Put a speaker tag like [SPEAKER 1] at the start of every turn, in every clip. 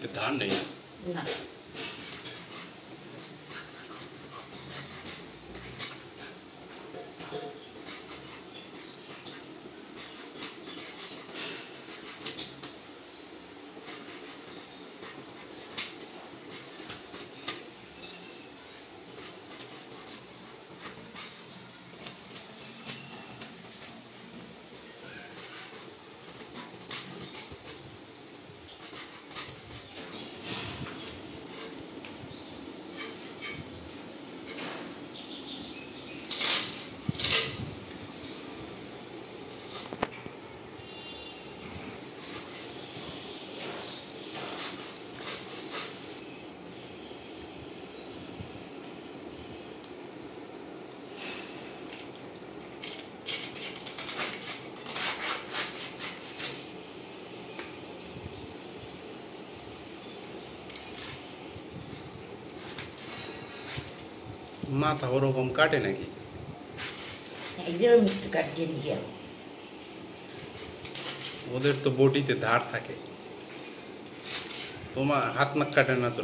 [SPEAKER 1] सिद्धांत नहीं
[SPEAKER 2] ना।
[SPEAKER 1] মাথা ওরকম কাটে নাকি? ওদের তো বটিতে ধার থাকে। তোমার হাত নাক কাটে না তো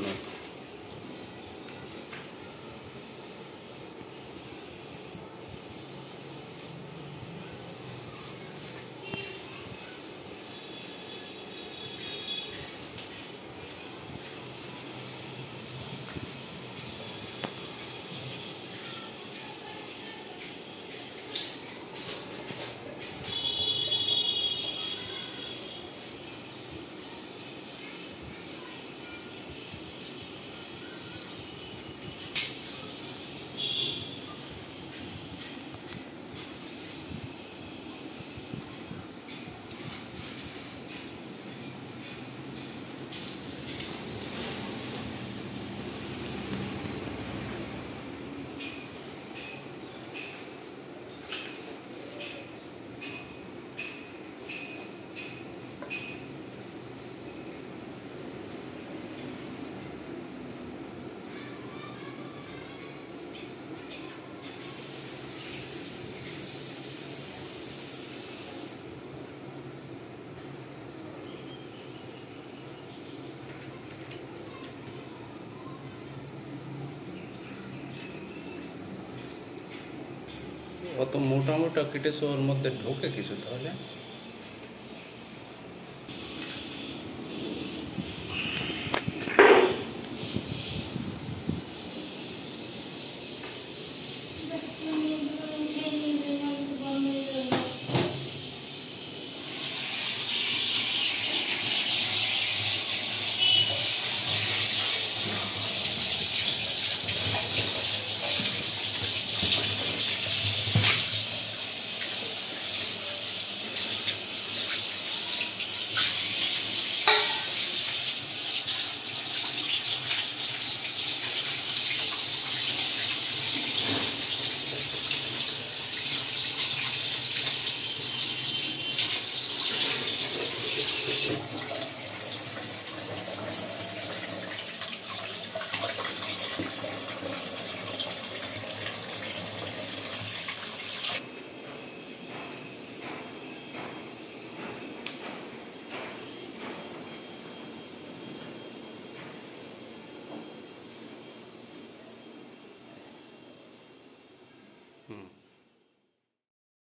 [SPEAKER 1] অত মোটা মোটা কেটেছে ওর মধ্যে ঢোকে কিছু তাহলে